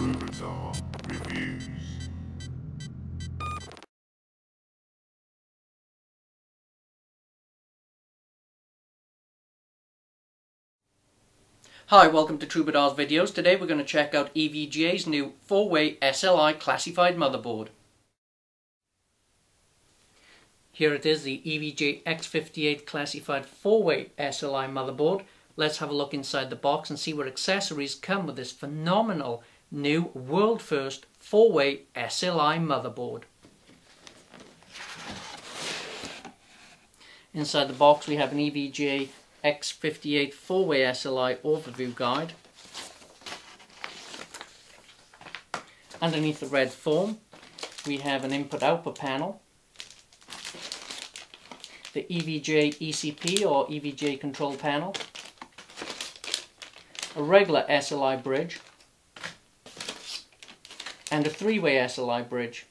Reviews. Hi, welcome to Troubadour's videos. Today we're going to check out EVGA's new 4-way SLI classified motherboard. Here it is, the EVGA X58 classified 4-way SLI motherboard. Let's have a look inside the box and see what accessories come with this phenomenal new world first 4-way SLI motherboard. Inside the box we have an EVGA X58 4-way SLI overview guide. Underneath the red form we have an input-output panel, the EVGA ECP or EVGA control panel, a regular SLI bridge, and a three-way SLI bridge.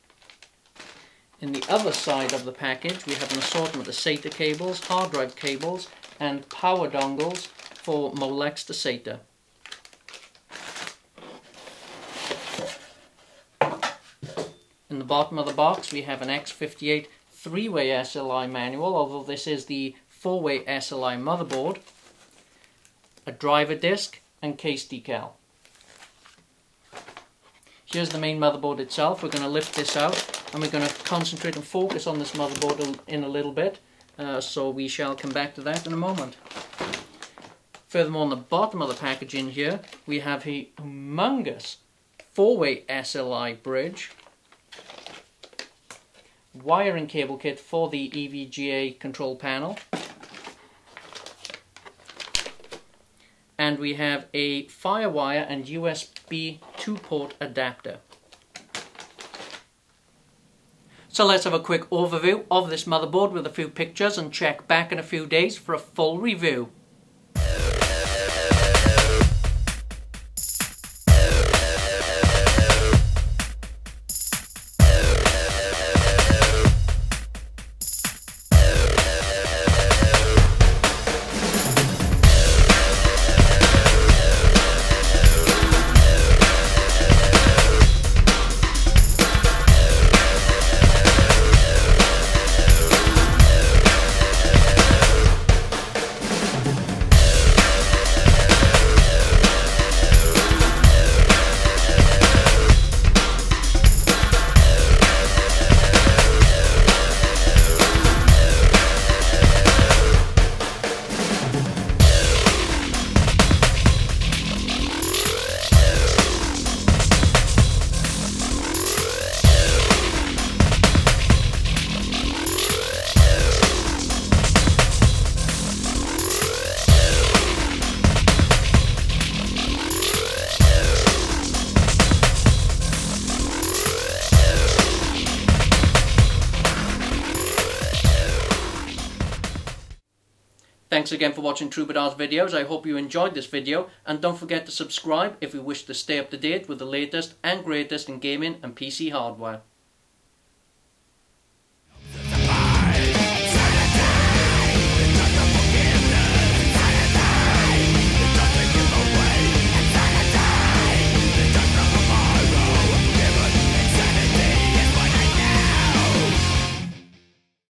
In the other side of the package we have an assortment of SATA cables, hard drive cables and power dongles for Molex to SATA. In the bottom of the box we have an X58 three-way SLI manual, although this is the four-way SLI motherboard, a driver disc and case decal. Here's the main motherboard itself. We're going to lift this out and we're going to concentrate and focus on this motherboard in a little bit. Uh, so we shall come back to that in a moment. Furthermore, on the bottom of the packaging here, we have a humongous four-way SLI bridge, wiring cable kit for the EVGA control panel, and we have a FireWire and USB 2-port adapter. So let's have a quick overview of this motherboard with a few pictures and check back in a few days for a full review. Thanks again for watching Troubadour's videos. I hope you enjoyed this video and don't forget to subscribe if you wish to stay up to date with the latest and greatest in gaming and PC hardware.